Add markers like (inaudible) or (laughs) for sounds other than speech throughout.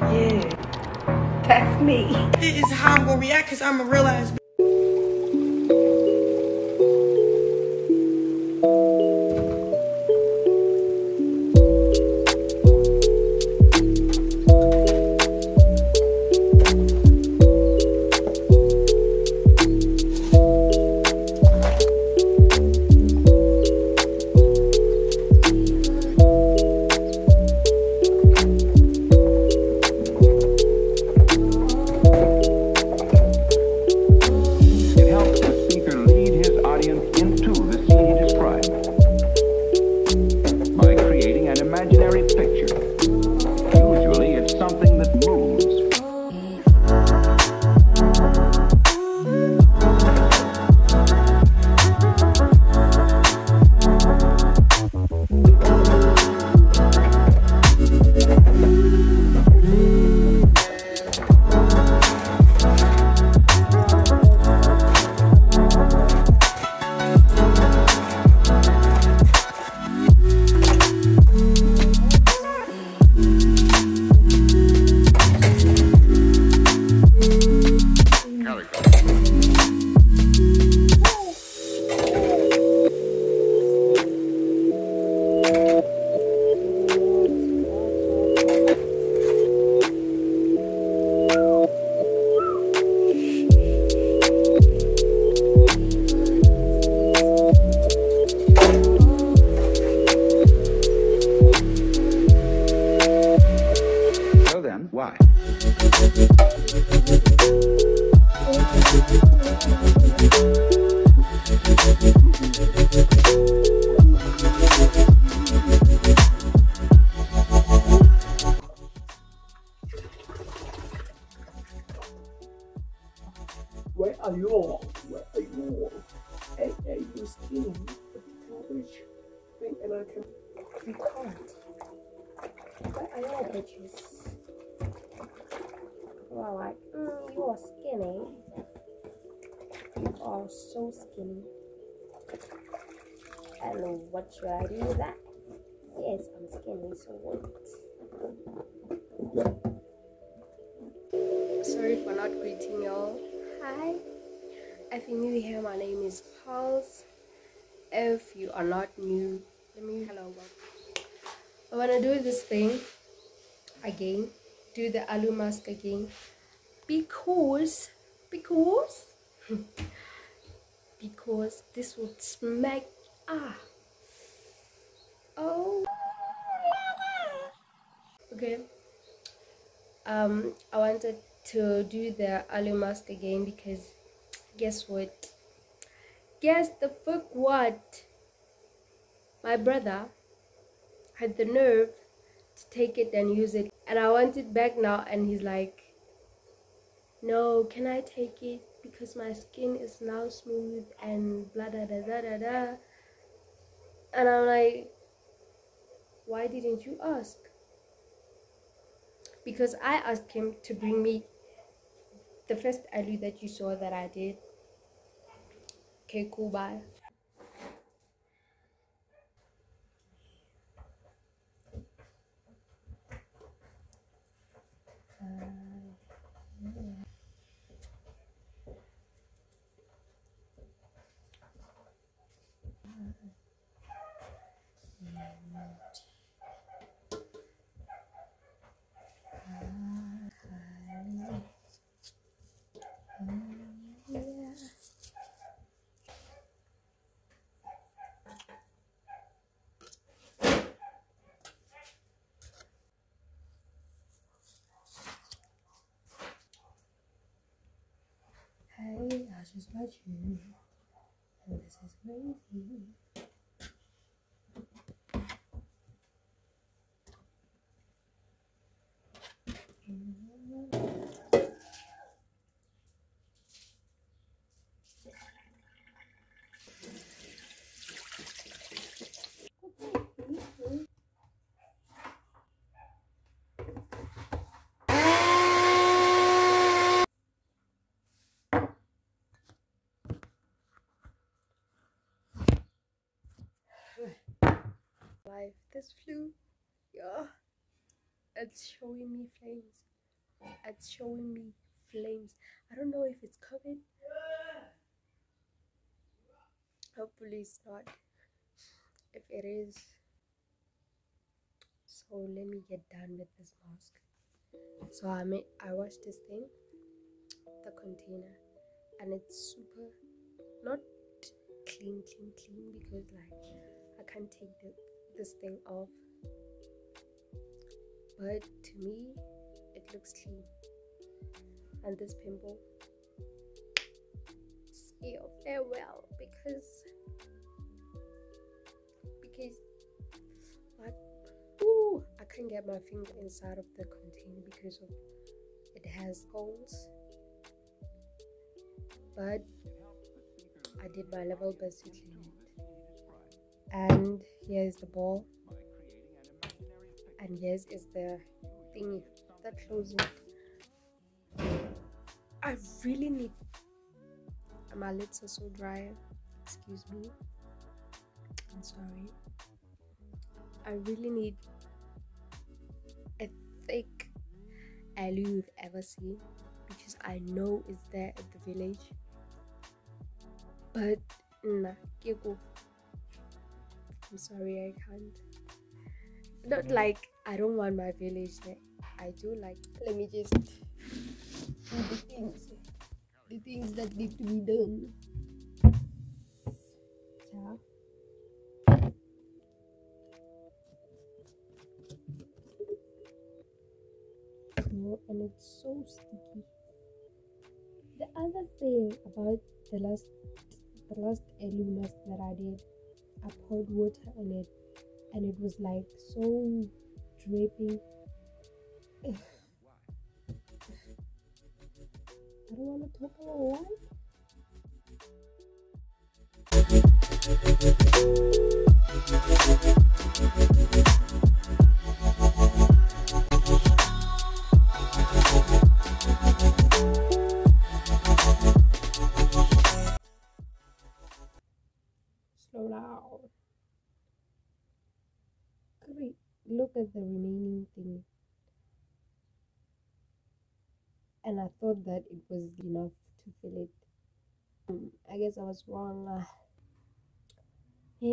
Yeah, that's me. This is how I'm gonna react because I'm a real ass. Why? You are skinny. You are so skinny. And what should I do with that? Yes, I'm skinny, so what? Sorry for not greeting y'all. Hi. If you're new here, my name is Pulse. If you are not new, let me hello welcome. I want to do this thing again, do the alu mask again, because, because, because this would smack, ah, oh, okay. Um, I wanted to do the alu mask again because, guess what? Guess the fuck what? My brother had the nerve to take it and use it and I want it back now and he's like no can I take it? Because my skin is now smooth and blah da da da da da. And I'm like why didn't you ask? Because I asked him to bring me the first alu that you saw that I did. Okay cool bye Hey, I just met you, and this is crazy. Flu, yeah. it's showing me flames. It's showing me flames. I don't know if it's COVID. Hopefully it's not. If it is, so let me get done with this mask. So I made I washed this thing, the container, and it's super not clean, clean, clean because like I can't take the, this thing off. But to me, it looks clean. And this pimple, say farewell because because what? Ooh, I can't get my finger inside of the container because of it has holes. But I did my level best to clean it. And here's the ball. And here's is the thingy that closes it. I really need my lips are so dry. Excuse me. I'm sorry. I really need a thick alley you've ever seen because I know it's there at the village. But nah. I'm sorry, I can't. Not like I don't want my village there. I do like. Let me just do the things, the things that need to be done. Yeah. No, and it's so sticky. The other thing about the last the last mask that I did, I poured water on it and it was like so dripping. (sighs) I don't want to talk about what. Slow And I thought that it was enough to fill it. Hmm, I guess I was wrong. Uh, (laughs)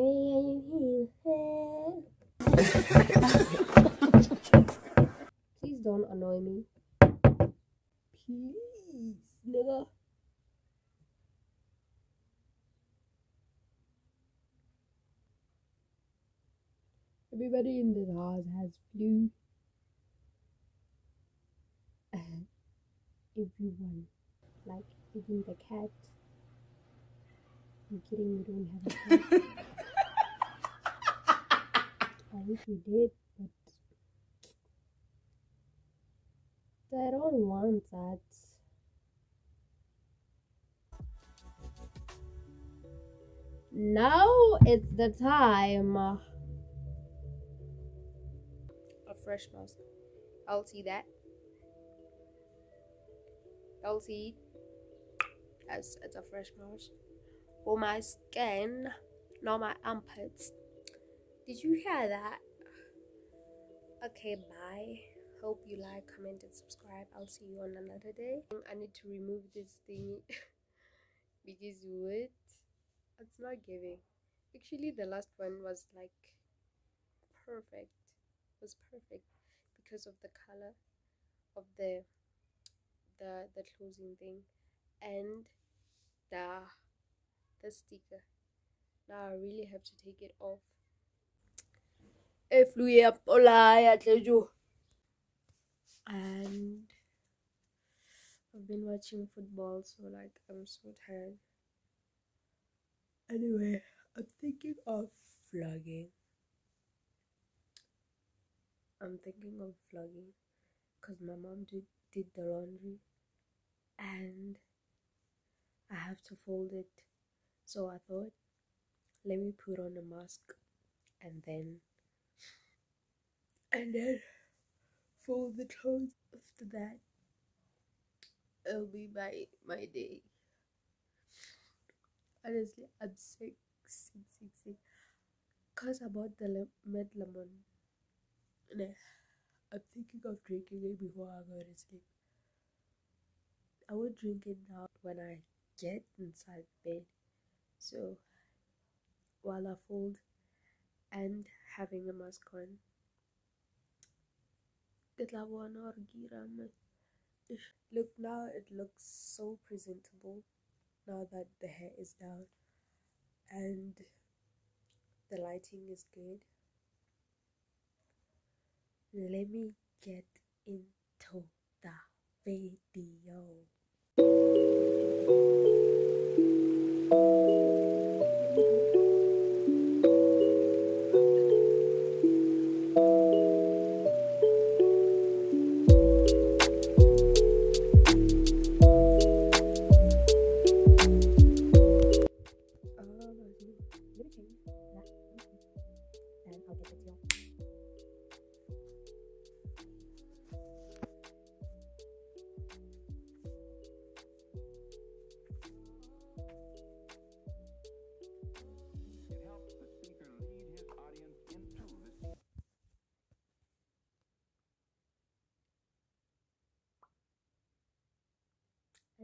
Please don't annoy me. Please, nigga. Everybody in this house has flu. (laughs) Everyone. Like, even the cat. I'm kidding, we don't have a cat. (laughs) I wish we did, but I don't want that. Now it's the time. A fresh mask. I'll see that. I'll as it's a fresh mask for my skin, not my armpits. Did you hear that? Okay, bye. Hope you like, comment, and subscribe. I'll see you on another day. I need to remove this thing (laughs) because what? It's not giving. Actually, the last one was like perfect. Was perfect because of the color of the the the closing thing and the the sticker. Now I really have to take it off. And I've been watching football, so like I'm so tired. Anyway, I'm thinking of vlogging. I'm thinking of vlogging because my mom did, did the laundry and I have to fold it. So I thought, let me put on a mask and then and then fold the clothes. After that, it'll be my my day. Honestly, I'm sick, sick, sick, sick. Cause I bought the le- med lemon. Nah, I'm thinking of drinking it before I go to sleep. I would drink it now when I get inside bed. So while I fold and having a mask on. Look now it looks so presentable now that the hair is down and the lighting is good. Let me get into the video. Thank you.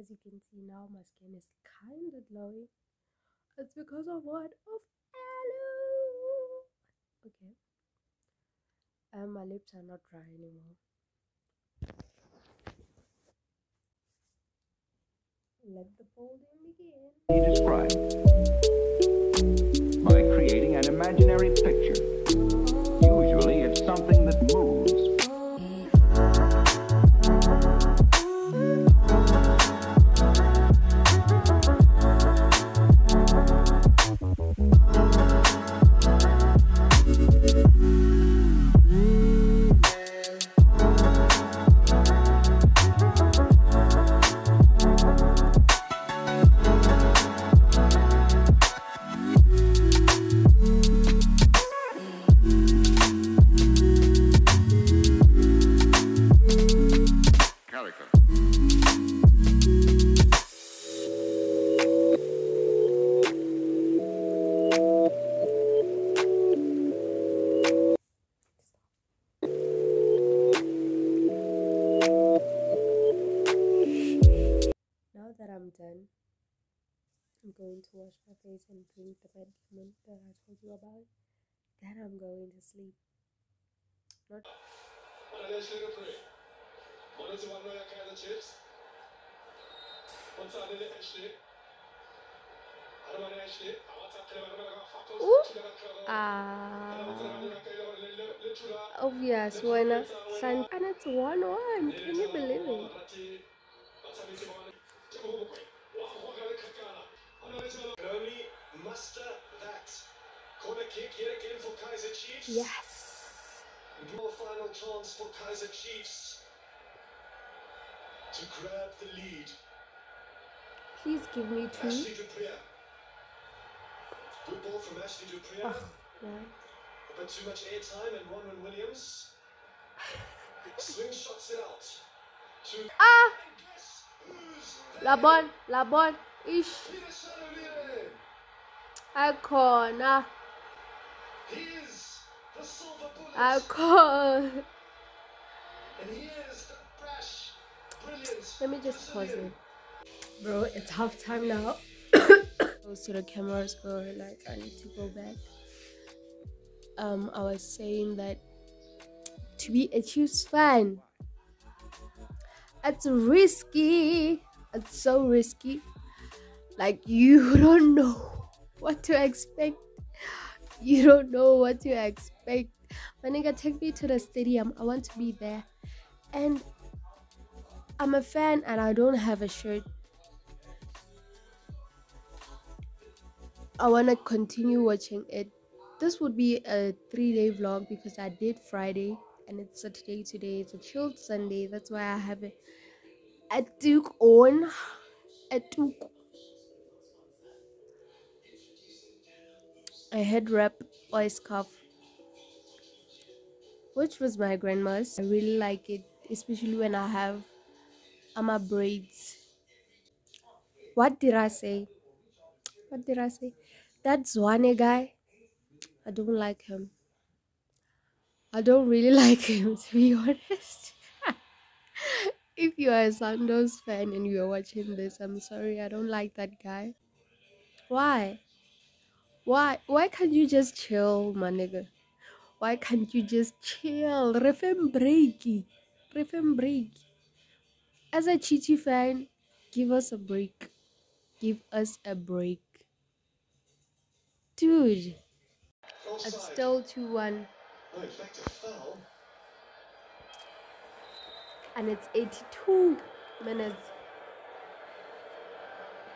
As you can see now, my skin is kind of glowy. It's because of what? Of aloe. Okay. And my lips are not dry anymore. Let the folding begin. be by creating an imaginary it Can only muster that. Corner kick yet again for Kaizer Chiefs. yes final chance for Kaizer Chiefs to grab the lead. Please give me two. Good ball from Ashley Du Preez. oh, yeah. A bit too much airtime and Ronwen Williams. Swing shots it out. To ah and guess who's la bon la bon ish akhona He is the silver bullet. akhona and he is the brash, brilliant. let me just pause it bro it's half time now. Close to the camera so like i need to go back. Um i was saying that to be a chiefs fan it's risky. It's so risky. Like you (laughs) don't know what to expect. You don't know what to expect. My nigga take me to the stadium. I want to be there. And i'm a fan and i don't have a shirt I want to continue watching it. This would be a three day vlog because I did Friday and it's Saturday today. It's a chilled Sunday. That's why I have it a doek on. A doek. A head wrap or scarf. Which was my grandma's. I really like it, especially when I have ama braids. What did I say? What did I say? That Zwane eh, guy, I don't like him. I don't really (laughs) like him to be honest. (laughs) if you are a Sundowns fan and you are watching this, I'm sorry, I don't like that guy. Why? Why? Why can't you just chill, my nigga? Why can't you just chill? Refem breaky. Refem break. As a Chichi fan, give us a break. Give us a break. Dude, it's still 2 1 No effective foul. and it's 82 minutes.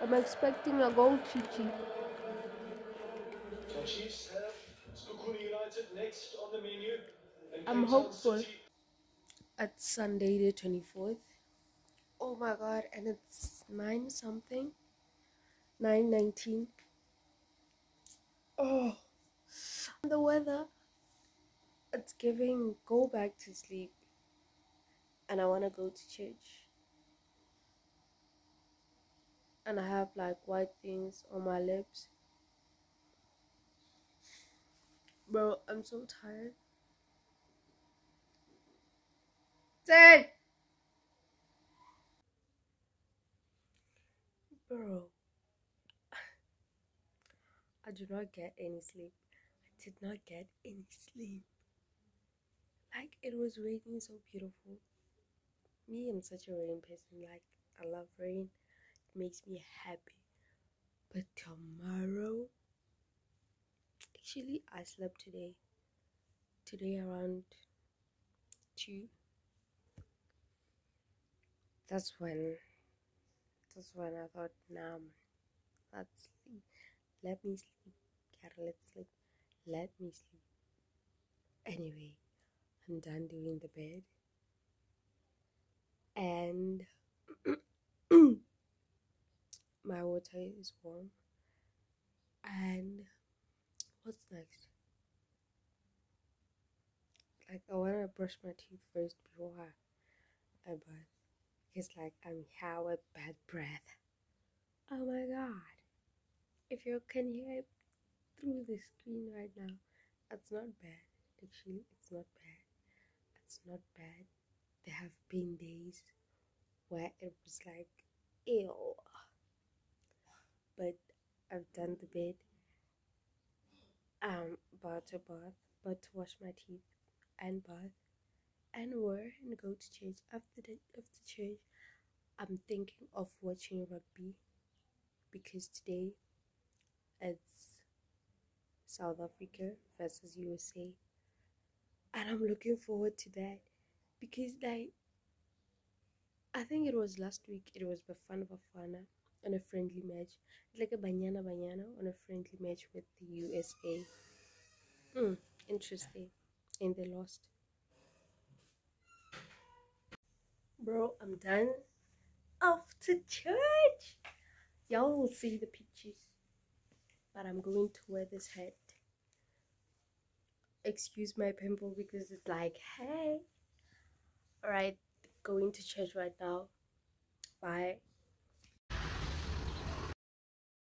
I'm expecting a goal, Chichi. So Chiefs have Sekhukhune United next on the menu. I'm Cape hopeful. City. It's Sunday the 24th. Oh my god, and it's 9 something. 9:19. Oh. The weather it's giving go back to sleep. And I want to go to church. And I have like white things on my lips. Bro, I'm so tired. Ten. Bro, I did not get any sleep. I did not get any sleep. Like it was raining so beautiful. Me, I'm such a rain person. Like I love rain. It makes me happy. But tomorrow, actually, I slept today. Today around two. That's when. That's when I thought, nah, let's sleep. Let me sleep. Cara, let's sleep. Let me sleep. Anyway, I'm done doing the bed. And (clears throat) my water is warm. And what's next? Like, I want to brush my teeth first before I, I bath. It's like, I'm here with bad breath. Oh my god. If you can hear it through the screen right now, that's not bad. Actually, it's not bad. It's not bad. There have been days where it was like, ew. But I've done the bed. Um, about to bath, about to wash my teeth and bath and wear and go to church. After the after church, I'm thinking of watching rugby because today it's South Africa versus USA, and I'm looking forward to that because like I think it was last week. It was Bafana Bafana on a friendly match, like a Banyana Banyana on a friendly match with the USA. Hmm, interesting, and they lost. Bro, I'm done. Off to church. Y'all will see the pictures. But I'm going to wear this hat. Excuse my pimple because it's like, hey. Alright, going to church right now. Bye.